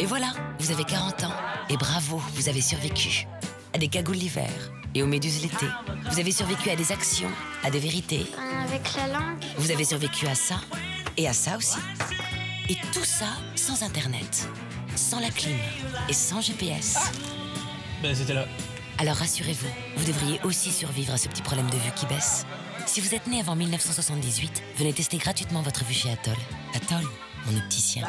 Et voilà, vous avez 40 ans. Et bravo, vous avez survécu. À des cagoules l'hiver et aux méduses l'été. Vous avez survécu à des actions, à des vérités. Avec la langue Vous avez survécu à ça et à ça aussi. Et tout ça sans Internet, sans la clim et sans GPS. Ben, c'était là. Alors rassurez-vous, vous devriez aussi survivre à ce petit problème de vue qui baisse. Si vous êtes né avant 1978, venez tester gratuitement votre vue chez Atoll. Atoll, mon opticien.